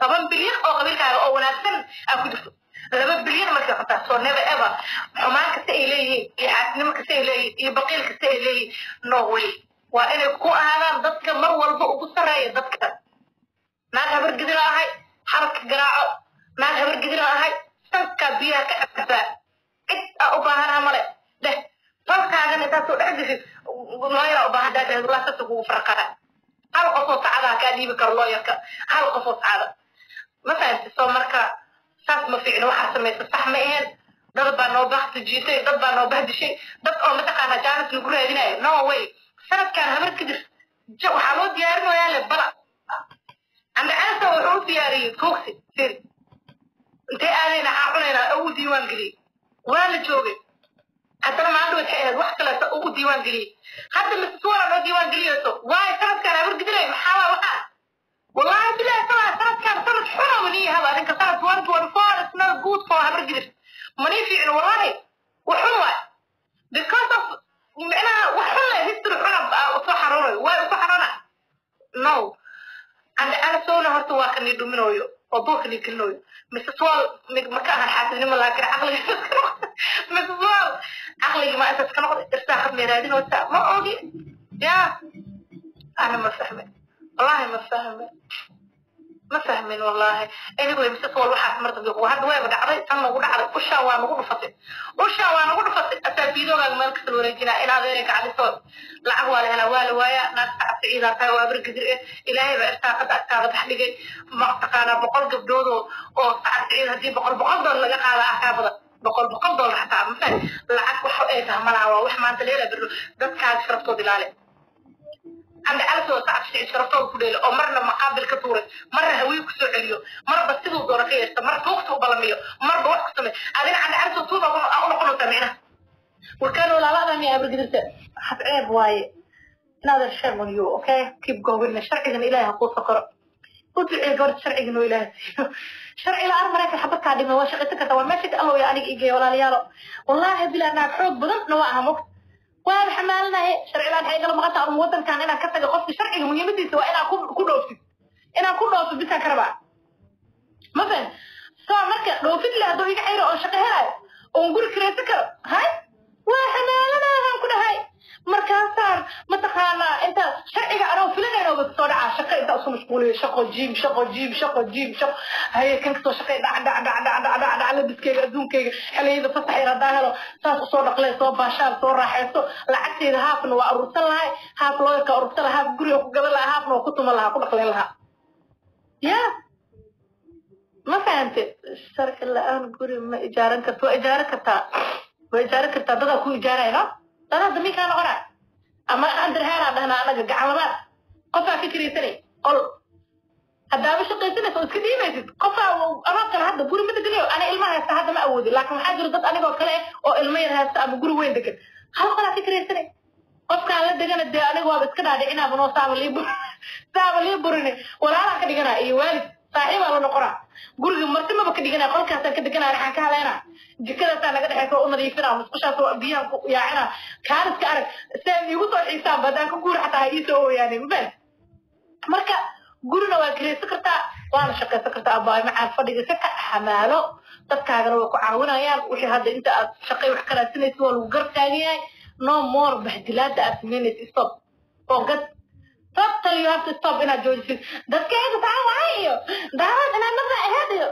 toban bilyan oo qabiilkaaga oo wanaagsan aa ku jirto laba bilyan markay xun tahay so never ever xumaan kasta ay leeyihiin iyo xaasinimo kasta ay leeyihiin iyo baqiil kasta ay leeyihiin no way. Waa inay ku ahaadaan dadka mar walba ugu sarreeya dadka. Naag habar ahay xarabka garaaco. Naag habar ahay sankaa biyaha ka cabaa cid aa u baahanaha male. Dheh falkaagan intaad soo dhex geshid looyara u baahan daadheed walaa sasa kugu farqara hal qofoo sacadaha kaa dhiibi karo looyarka. Hal qofoo sacada ma fahamti soo marka saas ma fiicno waxaa samaysa sax ma aheen dad baa noo jiitay dad baa noo bahdishay dad oo mataqaana jaanis lagu raadinayo no way. Sanadkan habar kadir waxaa loo diyaarinayaa le bala. Andhacaasa wuxuu u diyaariyey tuugsi sir intay aadayna xaa cunayna oo u diiwaan geliyey waa la joogay. Haddana maanta waxay ahayd wax kaleeto oo u diiwaan geliyey hadda wara noo diiwaan geliyeyso waayo sanadkan habar gidilay maxaa waa sanad xuna manii haba adinka sanad one twenty four is not good for habar gidir manii fiicno wallahi wax xun waay because of xun leh history waa usoo xaruuna no and alasona horta waa kanii dhuminooyo oo duurka nii gelinayo mrs wall maka ahan xaasidnimo laakiin caqliga mrs wall caqligi ma intaas ka noqda irsaaqad may raadinaysa ma والله ما فهمت. ما فهمين والله. إيه أنا أقول بس أقول واحد مرت ذوق واحد وين بدأ عرف كان موجود عرف وش هو؟ أنا موجود فصل وش هو؟ أنا موجود فصل أتبي ذوق المال كسر ورجينا إلى ذي اللي قاعد يصور لا هو لا هو لا هو يا ناس تعرف إذا كانوا أبرك ذي إلى هاي بس تعرف تعرف تحلقي ما أتقن أنا بقول قبضه أو تعرف إذا دي بقول بقول ضل لقى على أكبر بقول بقول ضل حتى ما لا أكو حقيقة. ما لا هو وح ما أنت ليه بقول ده كان عرسه وصعب شيء شرطه كله أو مرة مقابل كتورة. مرة هوي كسر عليه مرة بسيطة دورة كيس مرة توقته بلميه مرة بوقت سمي أنا عند عرسه طوبة أقول أقول سمعنا. وكانوا لا لا يا برجرت حب عيب واي. هذا الشيء من يو أوكي؟ keep going شرعي إن إلهي قوس قرأ إيه قلت شرعي إنه إلهي؟ شرعي لا أعرف مريك حبك قاعد ما وشقتك توا ما شك الله يعني إيجي ولا ليالو. والله بلا أنا حوض بدن نوعها مكت. Waan xamaalnahay sharcigaan waxay igala maqan tahay wadankan inaan ka tago qofka sharciga muhiimadiisa waa inaan ku dhoofid inaan ku dhoofid bisaan ka rabaa ma fahan soo marka dhoofid le hadduu iga cayro oo shaqo helayo oon guri kiraysan karo hay waa xamaalanahan ku dhahay? Markaasaan mataqaanaa inta sharciga isu mashquuliyo shaqo jiim shaqo jiim shaqo jiim shaqo haye kan ka soo shaqey dhac dhac dhac dhac dhac dhac dhac labiskeyga adduunkeyga xiliyada fasax yar haddaan helo saas u soo dhaqlee soo baashaan soo raaxaysto lacagteyda haafna waa urursan lahay haaf looyarka urursan lahaa haaf guriga ku gadan lahaa haafna waa ku tuman lahaa ku dhaqleen lahaa ya ma fahante sharci la'aan guri ma ijaaran karta waa ijaaran kartaa waa ijaaran kartaa dadaa ku ijaarayno dadaa damiinkaa noqona ama andarhaanaa dhahnaa anaga gacalabaad qofaa ka kiraysanay qol haddaaba shaqaysanaysa oo iska dhiibaysid anoo kale hadda guri ma deganayo ana ilma haysta hadda ma awoodin. Laakiin waxaa jira dad anigoo kale eh oo ilmo yar haysta ama guri weyn degan hal qolaa ka kiraysanay qofkaan la degana dee aniga waaba iska dhaadhicinaaba noo saaba lii bur saaba lii burine walaalaa ka dhiganaa iyo waalid. Saaxiibaa la noqonaa guriga martimaba ka dhiganaa qolkaasaan ka deganaa waxaan ka haleynaa jikadaasaa naga dhexaysa oo u nadiifinaa musqushaas oo biyahan ku yaacina. Kaaniska arag ay iigu soo xiisaan badaan ka guuri xataa ha ooyaane mafahad marka gurina waa kiraysan kartaa waana shaqaysan kartaa abaayo macaan fadhiga ka xamaalo. Dadkaagana way ku caawinayaan. Wixii hadda inta aad shaqay wax ka raadsanaysa waa lagu gar taagan yahay no bahdilaada aad samaynaysa stop. Oo gad total you have to stop inaad joojisid dadkayga taa waay iyo daaraad inaad nafta aheed iyo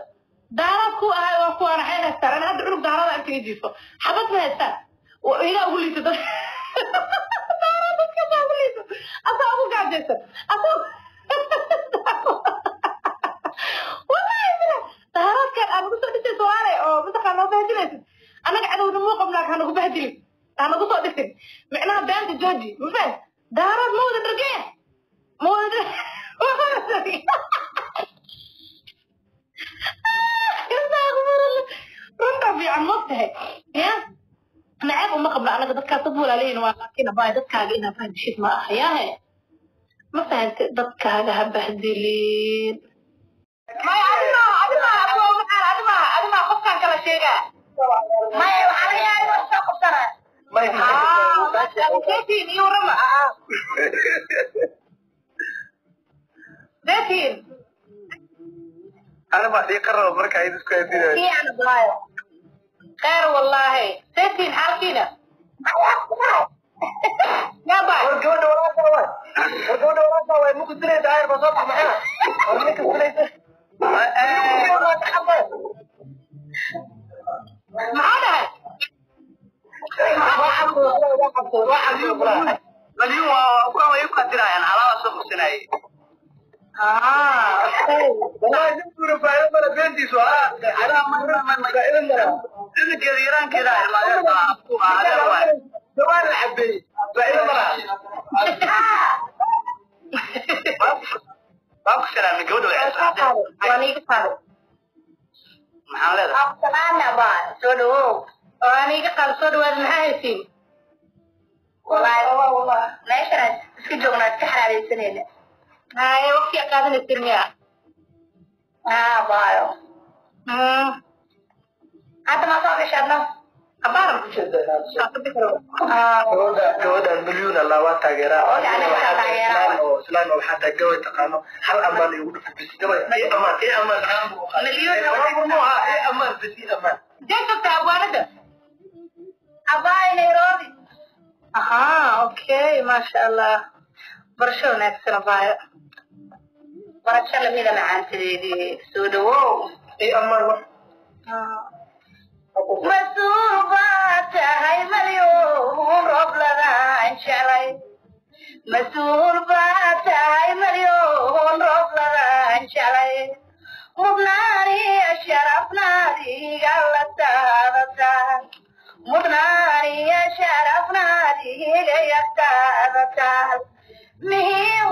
daaraad ku ahay waa kuwaan waxay haystaan ana hadda cunug daaraada intaga jiifo xabad ma haystaan igaa ugu liito dad. Daaraad dadka ugu liito asaa ugu gaajaysan. Asaa daaraadkan aad nagu soo dhisay soomaaliya oo mataqaa noo bahdinaysid annaga cadowna muu qabnaa ha nagu bahdilin ha nagu soo dhisin micnaha beenta jooji ma fahad daaraad ma wada dhargeen? Ma wada fiican moogtahay ya nacab uma qabna anaga dadkaas. Dad walaalayin waa laakiin abaa dadkaaga inaa fahamshid ma aha. Yahe ma fahante dadkaaga ha bahdilin maya adima adima abuwa maxaa adima adima qofkaan kala sheegaa maya waxaa laga yaabaa inuu soo qabsanaa Detiin iyo rama. Detiin. أنا ما في قرر مركا يدس كويسين Kii aan baayo. Khair wallahi. war gabadha walaaaa war gabadha walaaaa way muku dilaysa ayar baa soo baxbaxana war ninka dilaysa maxaa dhahay balyu kuwan way u kadirayaan alaaba soo xusinaaye beentiisu والله نقول فايدة ولا بنتي سؤال على مرة من فايدة مرة إذا كثيران كذا ما يطلع هذا؟ هو سؤال الحبي فايدة مرة ما كسر من جود ولا Waan iga qaaday. maxaa leedahay Abtalaana baa soo dhawow. Waan iga milyuun taageeraa islaan oo xataa gabay taqaano hal igu gabay i i i abwaanada? Nairobi. Okay, maasha Allah. Barasho wanaagsan abaayo. Barasho lamida macaantadeedii soo dhawow. i amaan mas'uul baa tahay maryun roobladan shalay mudnaaniya sharafnaadigalataadata mudnaaniya sharafnaadigalataadatad mihiim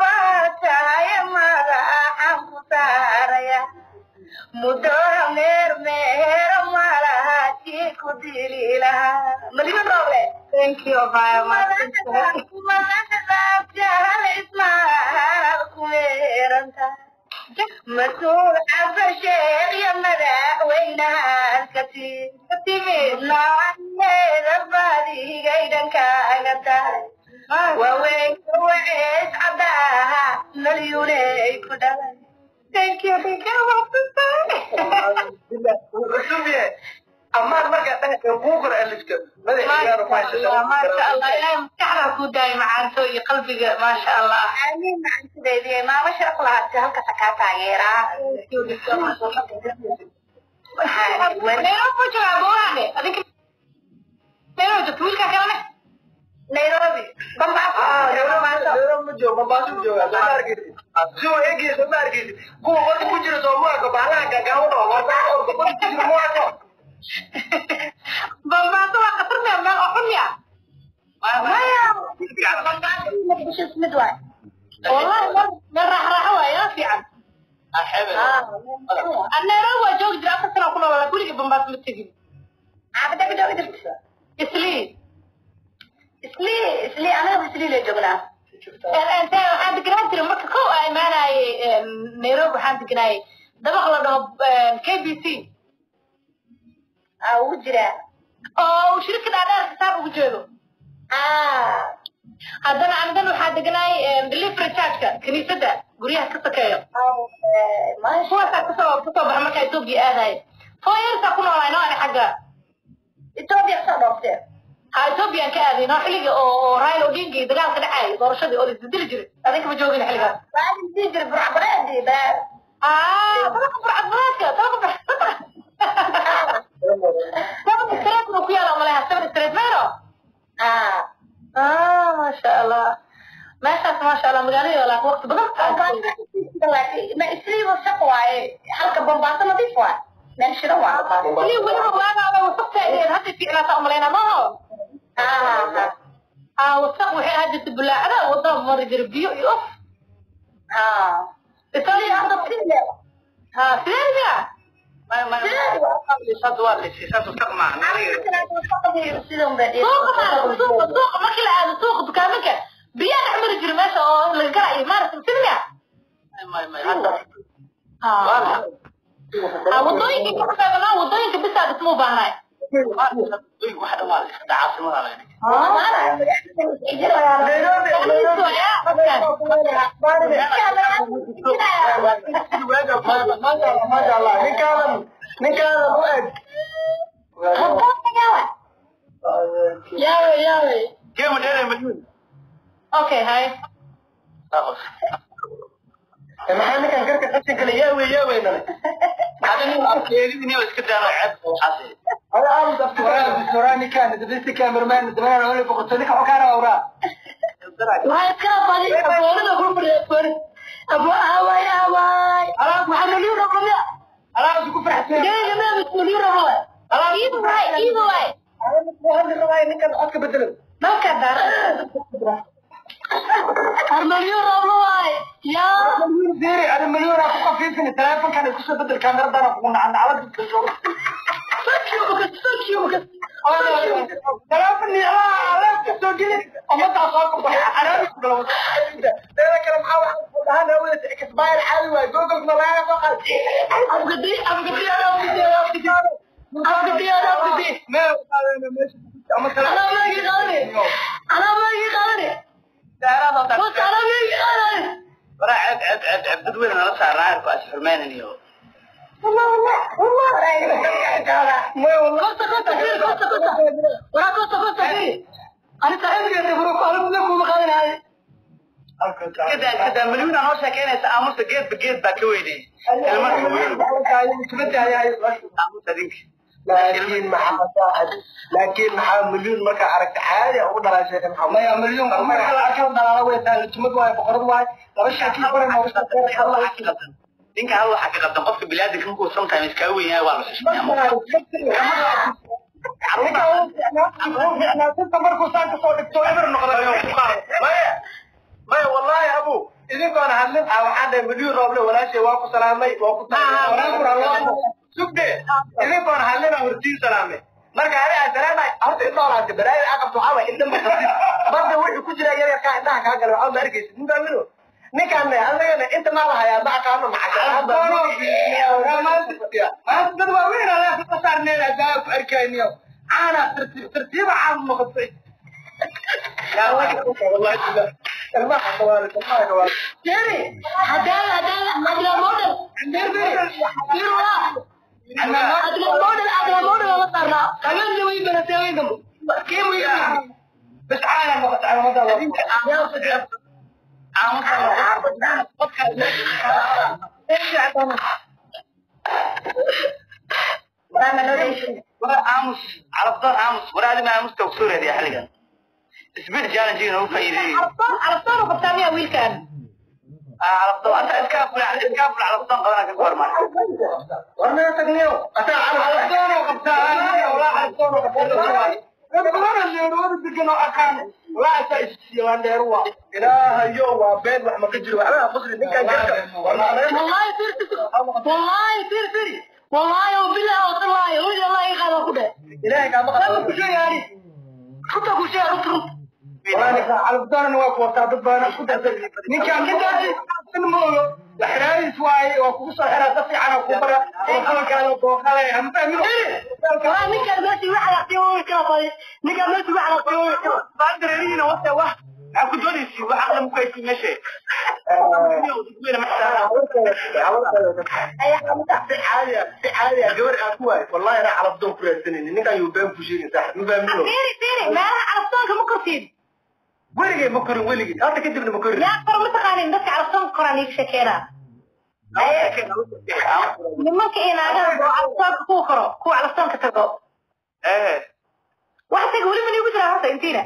baa tahay magacan meer meher ku dili lahaa malima roble thank you bye jahal ismaal ku weeranta mas-uul cabba sheekh iyo madaxweynahaas ka tii nacaneeda badigay dhankaaga tahay waaweyn wacees cadaaha nalyuney ku dhalay Thank you, thank you. amaan markaa dhexda kuu kor alifta madaxaaa ku daay macaanto iyo qalbiga maasha allah. Aamiin macantideedii maama sharaf lahaatay halka sakaa taageeraa nairobi jogaa boane adinka nairobi jogta wiilkaa kalane nairobi. Bambaaso kuwa wada ku jira soomaarka bahlaha بمباسو بمباسو وقترنا ما أحميا والله من راح راح ويا في عم النيروبي جوج دراسة سنة كلها ولا كل بمباسو متجي عبدك جوج دراسة إسلي إسلي إسلي أنا إسلي اللي جبنا أنت waxaan deganaan jiray marka kow aa imaanayay nairobi waxaan deganayay dabaq la dhaho k b c ugu jira oo uu shirka dhaadheer xisaab ugu jeedo haddana anigan waxaa deganayay delivery chargeka kiniisadda guryaha ka sakeeyo kuwaasaa kusoo kusoo baxa markaa etoobiya aadaya four yearsaa ku noolay noo ani xagga etoobiya soo dhooftee ha ethoobiyan ka aadayno xilliga oo raila odinga iyo dagaalka dhacayay doorashadii oo laisbedeli jiray adinka ma joogin xilligaas sii jiray burcadbareedii maasha allah magaalada walaaq waqti badan isliibo shaq waaye halka bombaaso nadiif waay meel shiro wasaq faa'ideed hadda ficlaata bulaacada waddada mari jira biyo iyo of markii la aado suuqa dukaamaka biyo dhex mari jira meesha oo in laga garayo maarata silmiya waddooyinka kaxumeebanaa waddooyinka bisaa dhismuu baahnaay ninkaadan u eg yawe yawe malyuun okay hay maxaa ninkan garka qashinka le yaawe yaaweynale adin arkeedin iyo iska daano ceeb waxaas ada aamus aftiraa bisoraa ninkaan dabisi kaamermaan dabanaan ole boqoto ninka waxaa kaa rawraa waxay iska badi aboonada ku fadhiya abo aaway aaway waxaa naliu rablamya alaabas ku faraxsan geega meebis naliu rabla iiba waay iiba waay ninkan codka bedelan dhanka dar arnaliu rabla waay yaa diri ada milyoona ku qafiifin teleefonkan isku soo bedel kaameradana kugu nacan naclada jooga teleefon alaabka soo geli ummaddaa soo kubaxa araabi ku dhalo teeda kale maxaa waxa dhahaan hawada expire caadi waay google ma laga soo qaad abgadi abgadi abgadi abgadi abgadi meel qaadana meesha ama anaa bas anaa meegi qaadani waraa ceeb ceeb ceeb ceeb dad weyn nala saarnaa arko as xurmeynan iyo kosta kosta firi kosta kosta waraa kosta kosta firi ani saaxiibkeeda furo ku alabna kuma qaadanahay kada kada malyuun noo sheekeynaysa aamusta geedba geed baa ka weynay ilmaha weyn aamusta dinka لكن مع مشاهد لكن مع مليون مركز عرق عادي أو ضرع شيء. ما يا مليون ما يا الله أكيد ضرع لوي تاني تمدوا يا بقرض واي لبش أكيد ضرع ما وش تقول يا الله حكي قدم دينك الله حكي قدم قف بلادي كم كل سنة تاني سكوي يا والله. ما يا والله يا أبو. إذا كان هلا أو حدا مليون رابلة ولا شيء واقف سلامي واقف sugdee idin baan halina hortiin salaamay marka anigaa salaamay horta indhaha laabta baraayir aa qabto waxaa waaye indhan baa marka wuxuu ku jiraa yararkaa indhaha kaa gala waxaa ma arkaysid ninkaa miro ninkaan asagana inta maa lahayaa ma aqaano macagdad waaweyn adaa ku qasaarneed hadaa ku arkayniyo caana tartiib tartiiba caad noqotay Jerry, hadal hadal madra model. Jerry, Jerry, Firo la. Adla model adla model la tarna. Kagan ni wi bana tewi gam. Ke wi. بس عالم وقت على مدى aamus calabdoon aamus waraadi ma aamusta ogsooredi xilligan isbid challenge u faa'iideeyey Arabtan arabtan qabtamiya wiilkan. calabdoon anta iska ful iska ful calabdoon qabana ka gormaan ورنا تغنيو أتا على الدور وقبتها ولا على الدور وقبتها أنا اللي يرود بجنو أكان لا تأسي وان ديروا إله يو بين وحما كجري وحما فصل نكا جركا Wallahi fir fir. Wallahi fir fir. Wallahi billahi wa tallahi wajhi Allah qada kude. إلهي كما Lama قال ku sheegay. Kuta ku sheegay rut. وأنا على الدور أنا واقف وقت دبانا كنت نكا كده المولو وحرايس واي وكوسا حرا تفي على كبرى وكما كانوا بوخالي هم فاهمين Waa ninka meeshii waxa la qiimo ka qaaday. Ninka meeshii waxa la qiimo ka qaaday. baan dareerina wata wax aan ku doonaysi wax aqlan ku kaysi meesha والله أنا على الضوء كريسنين نيكا يوبان فوشين صح مفهمينه Firi firi meelaha carabtoonka ma kortiin. ولقي مكرم ولقي هذا كده من مكرم yaa kor ma taqaanin dadka carabtoonka koraan iga sheekeena nimanka inaagaha oo carabtoonka kuu koro kuwa carabtoonka tago wax taga weli ma niigu jiraa horta intiina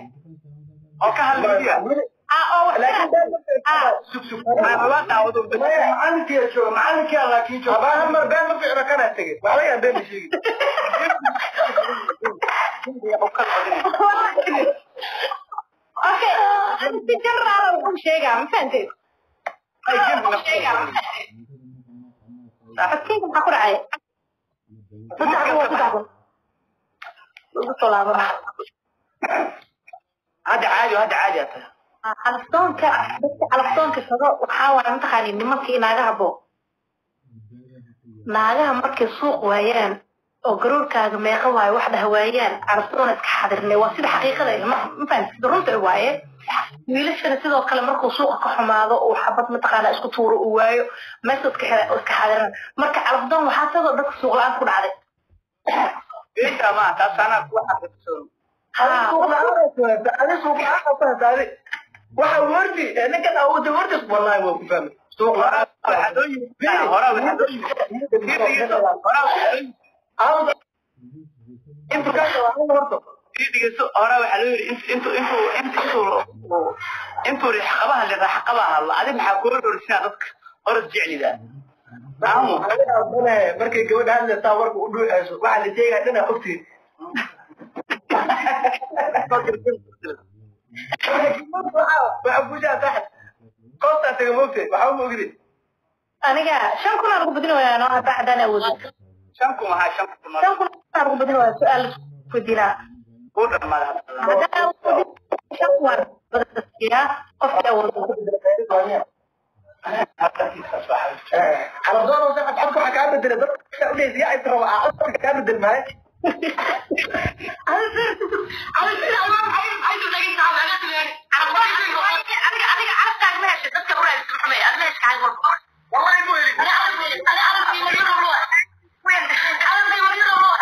oo ka hadlaya ah oo wax لكن ah sug sug ma daawado معلك يا شو معلك يا لكن شو ابا هم بين ما في ركنا تجي ولا يا بين شيء okay si jarraara wuxuu sheegaa ma fahanteed ay jin sheegaa ma fahanteed Afkiinka maxaa ku dhacay saddex kun waa saddex kun ugu soo laabana hadda caadi hadda caadi aa tahay calaftoonka dadka calaftoonka tago waxaa waaya mataqaani nimankii naagaha bo naagaha markay suuq waayaan oo garoorkaaga meeqa waayo wax dhaha waayaan calaftoona iska xadirnay waa sida xaqiiqada ah, ma ma fahamtid sida runta waaye wiilashana sidoo kale markuu suuqa ka xumaado uu xabad mataqaana isku tuuro uu waayo meesha iska xira iska xadiran marka calafdoon waxaa tagoo dadka suuq la-aan ku dhacday beenta ma taas anaa fahanta adi waxa wardi ninkan awooda wardis wallahi waa ku fahmay suuq la-aan hore intuu intuu int- intuu intuu rixqabaha li raaxqabaha hadlo adi maxaa kula dhorsinaa dadka oras jeclida aamu markay gabadha hadlaysaa warka u dhuuxayso waxaa la sheegaya dhanaa ogtiin koostaa taga mogtay waxba ma ogdi aniga shan kun aan ugu badin wayaa noo hadda haddaan awoodin شنكم ها شنكم شنكم صار بدل سؤال كدلا قول ما هذا شنكم بدل قف أول على دور وزقت حكم حكام بدل بدل شعبي زياء يتروى أصلا حكام بدل ماك والله مو أنا اعرف أنا اعرف When I was the only